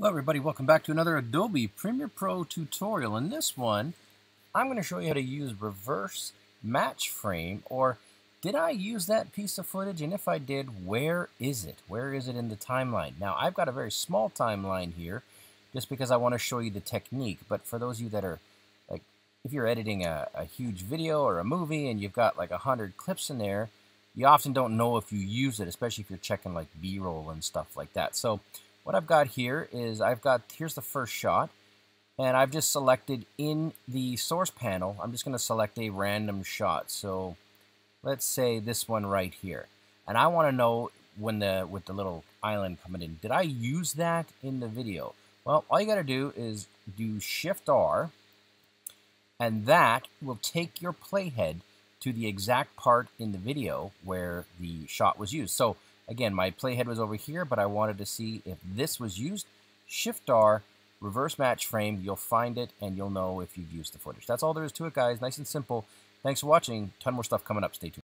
Hello everybody, welcome back to another Adobe Premiere Pro tutorial. In this one, I'm going to show you how to use reverse match frame or did I use that piece of footage and if I did, where is it? Where is it in the timeline? Now I've got a very small timeline here just because I want to show you the technique, but for those of you that are like, if you're editing a, a huge video or a movie and you've got like a hundred clips in there, you often don't know if you use it, especially if you're checking like B-roll and stuff like that. So what I've got here is I've got, here's the first shot, and I've just selected in the source panel, I'm just going to select a random shot. So let's say this one right here. And I want to know when the with the little island coming in, did I use that in the video? Well, all you got to do is do Shift R, and that will take your playhead to the exact part in the video where the shot was used. So Again, my playhead was over here, but I wanted to see if this was used. Shift R, reverse match frame, you'll find it and you'll know if you've used the footage. That's all there is to it, guys. Nice and simple. Thanks for watching. Ton more stuff coming up. Stay tuned.